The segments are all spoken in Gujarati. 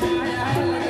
Thank you.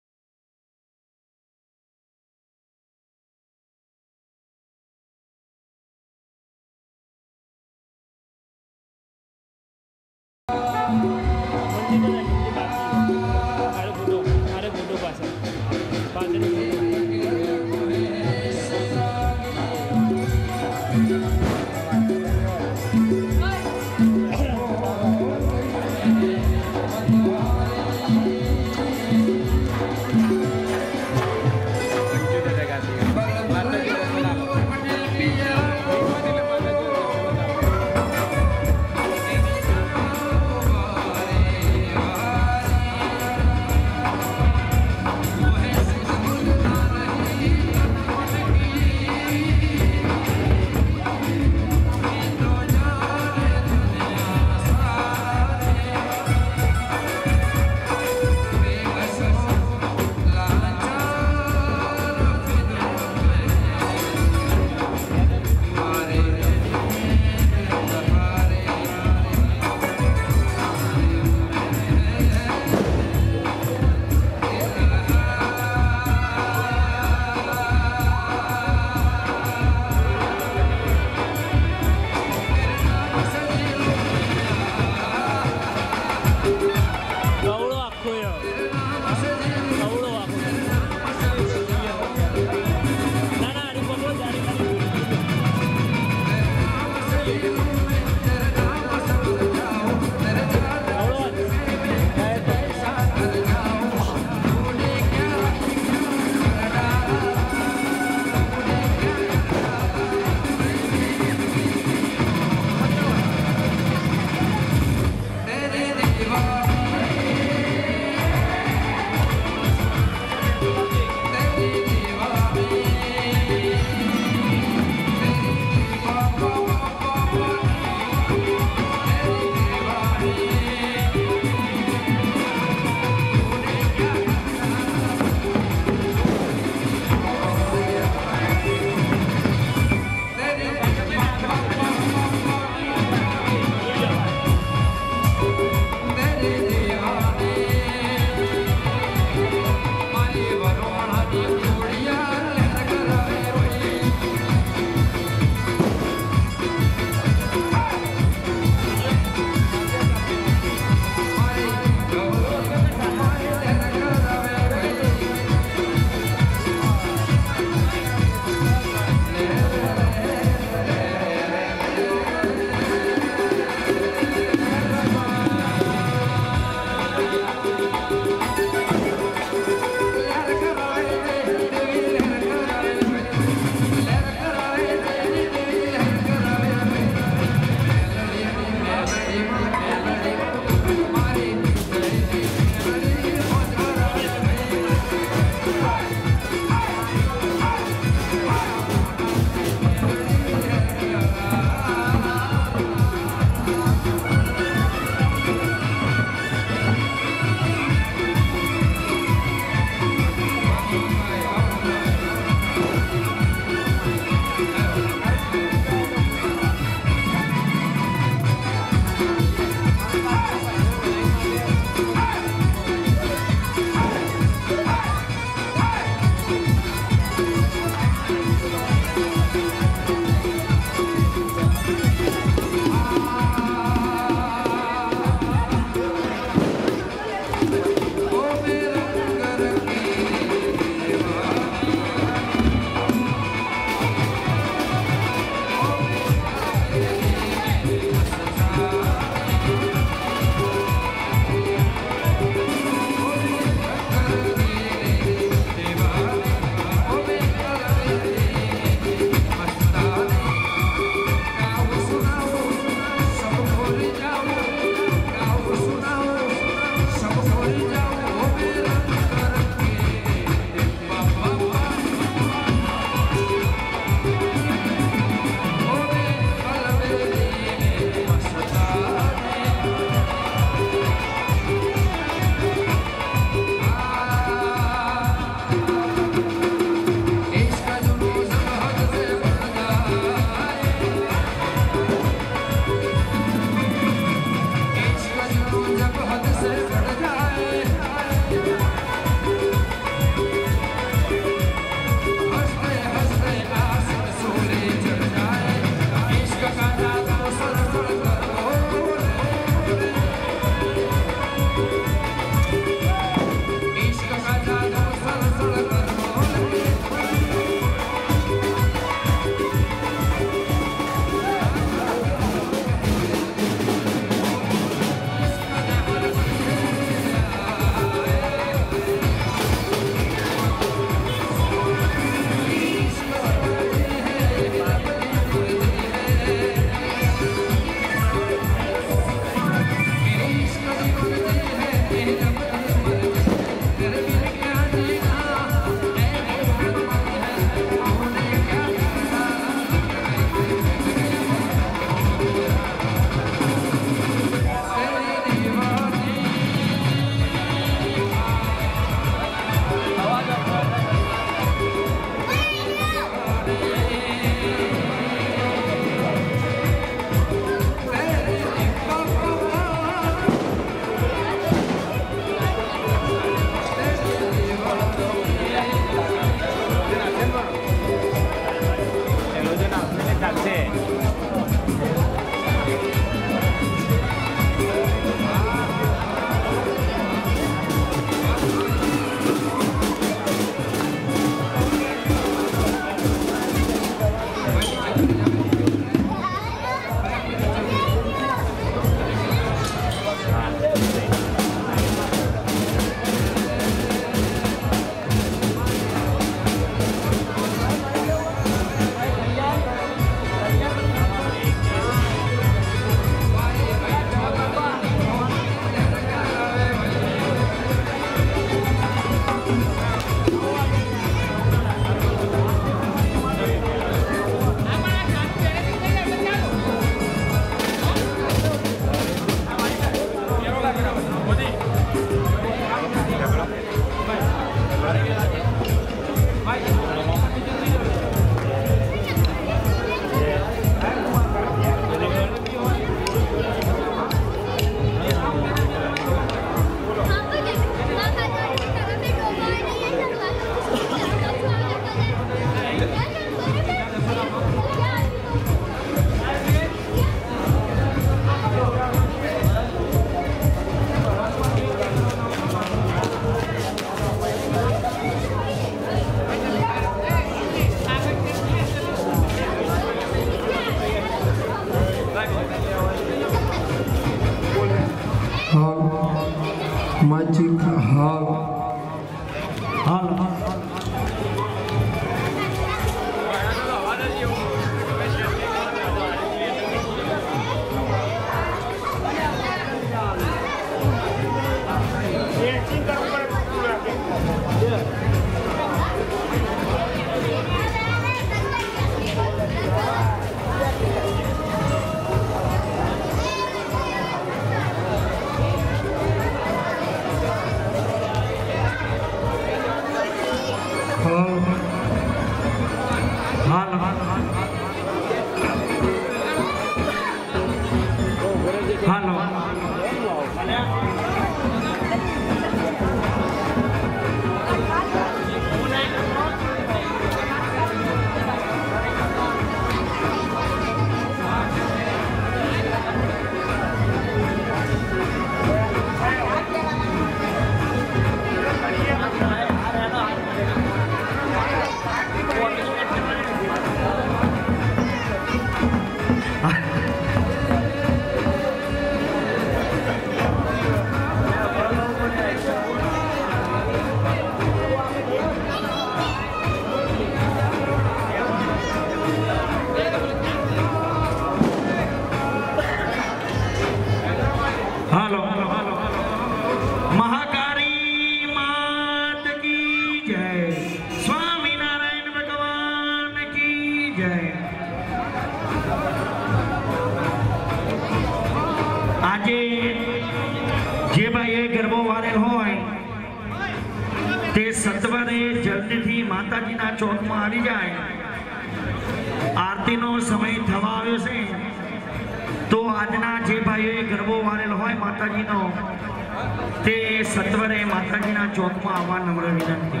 સત્વરે ચોકમાં આવવા નમ્ર વિનંતી.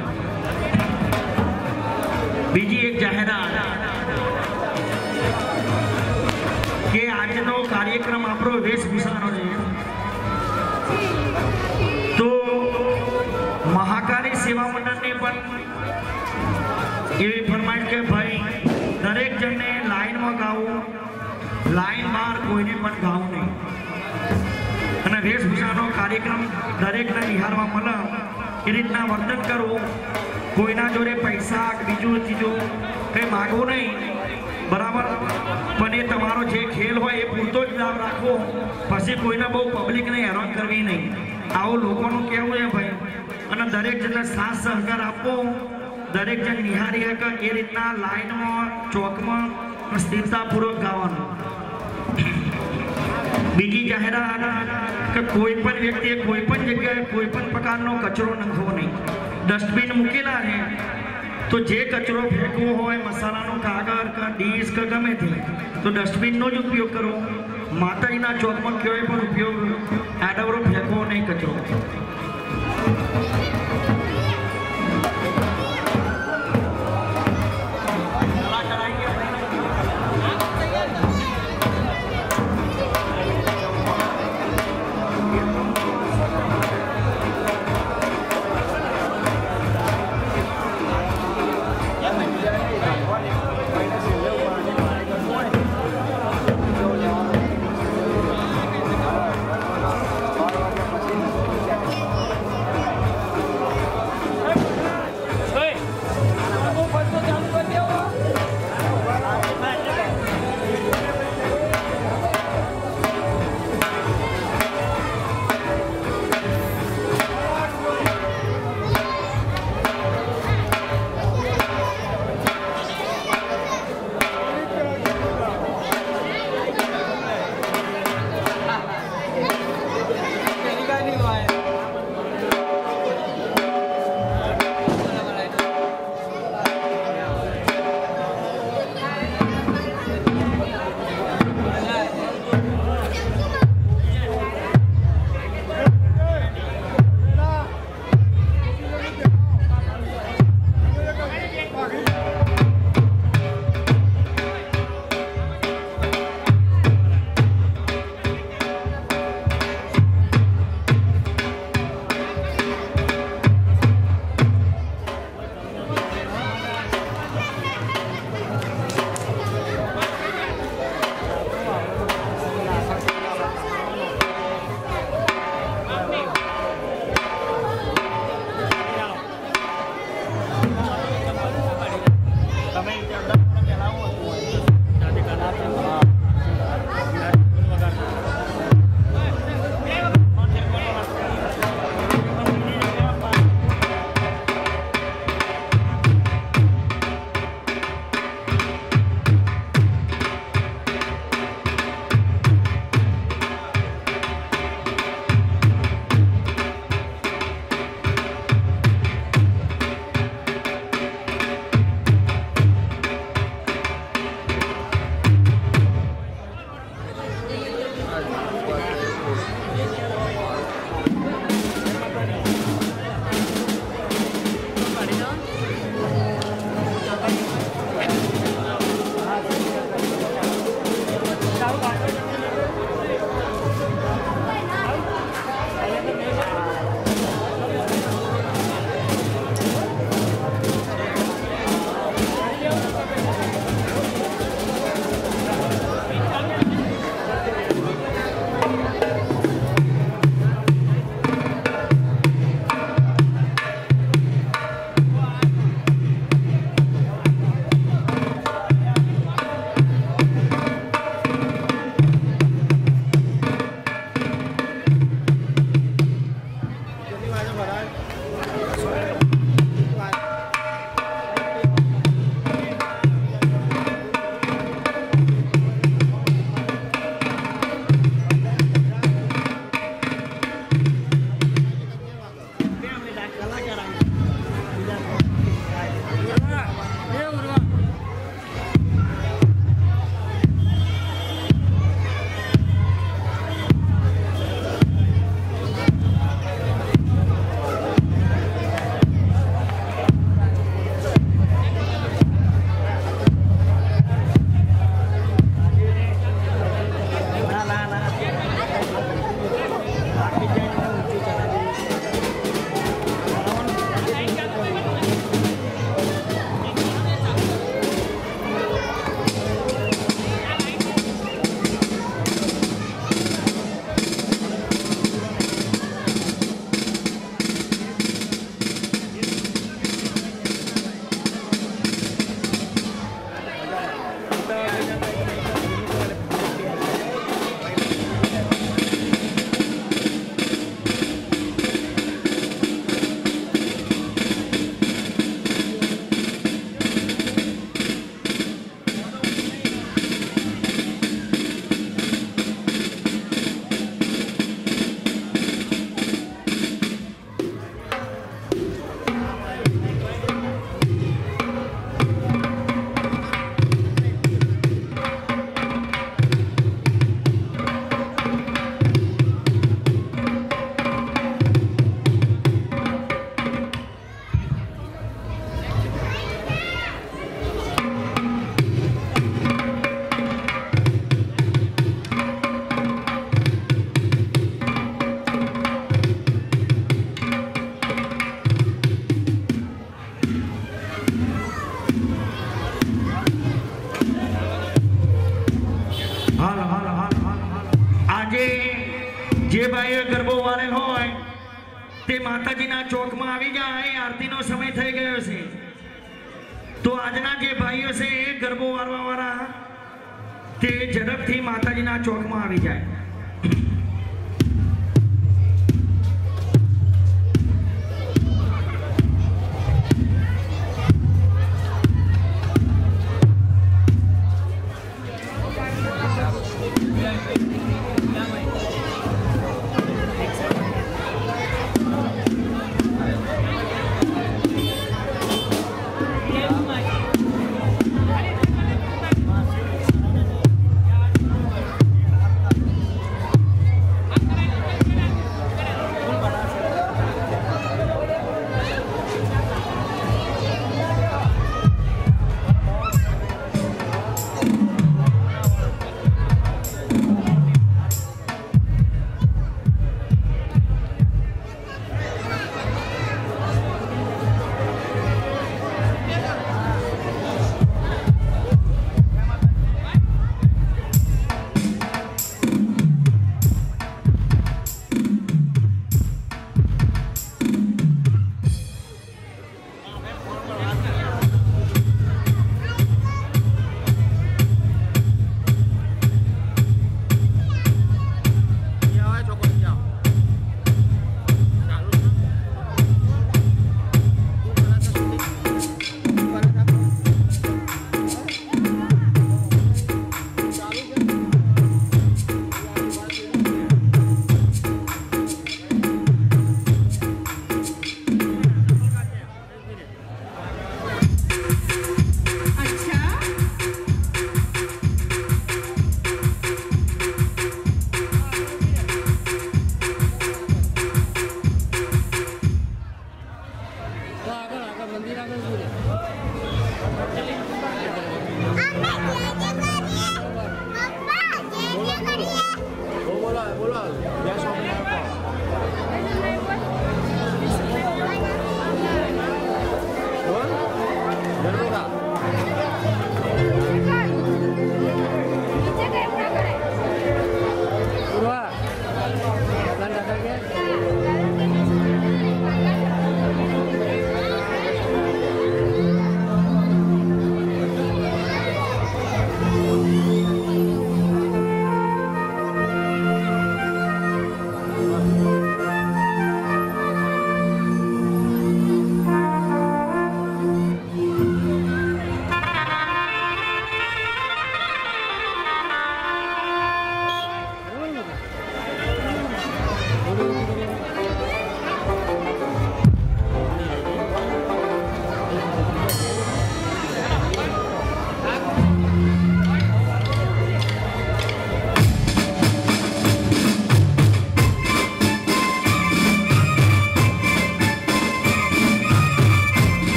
બીજી એક જાહેરાત કે આજનો કાર્યક્રમ આપણો વેશભૂષાનો છે. તો મહાકાલી સેવા મંડળને પણ એવી ફરમાઈશ કે ભાઈ, દરેક જણને લાઈનમાં ગાવું. લાઈન બહાર કોઈને પણ ગાવું નહીં. અને વેશભૂષાનો કાર્યક્રમ દરેકને નિહાળવા મળે એ રીતના વર્તન કરવું, કોઈના જોડે પૈસા, બીજું ચીજો કંઈ માગવું નહીં. બરાબર? પણ એ તમારો જે ખેલ હોય એ પૂરતો જ લાભ રાખવો. પછી કોઈને બહુ પબ્લિકને હેરાન કરવી નહીં. આવું લોકોનું કહેવું છે ભાઈ. અને દરેક જણને સાથ સહકાર આપવો. દરેક જણ નિહારી હક એ રીતના લાઈનમાં, ચોકમાં સ્થિરતાપૂર્વક ગાવાનું. બીજી જાહેરાત કે કોઈ પણ વ્યક્તિએ કોઈ પણ જગ્યાએ કોઈ પણ પ્રકારનો કચરો નાખવો નહીં. ડસ્ટબિન મૂકેલા છે તો જે કચરો ફેંકવો હોય, મસાલાનો કાગળ કે ડીશ કે ગમે તે, તો ડસ્ટબિનનો જ ઉપયોગ કરવો માતાજીના ચોકમાં ક્યાંય પણ ઉપયોગ, આડવરો ફેંકવો નહીં કચરો.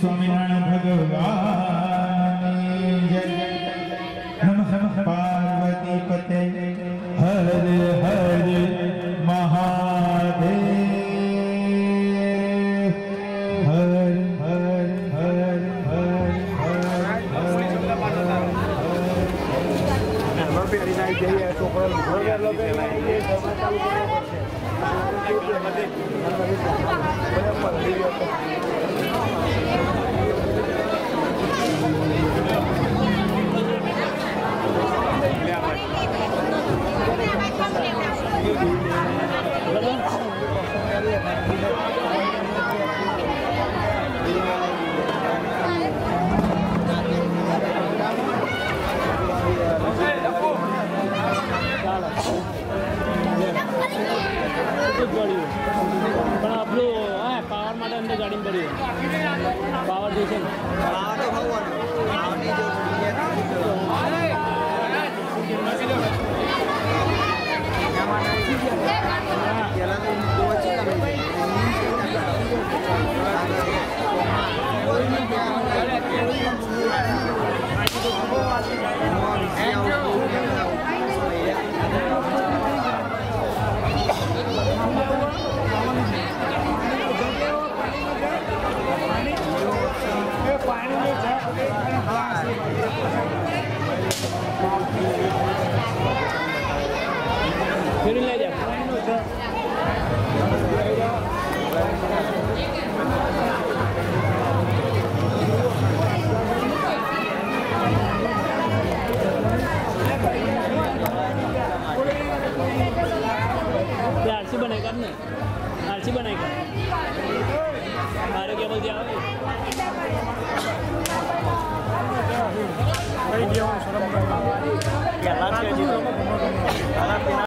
સ્વામિનારાયણ ભગવાન. Thank.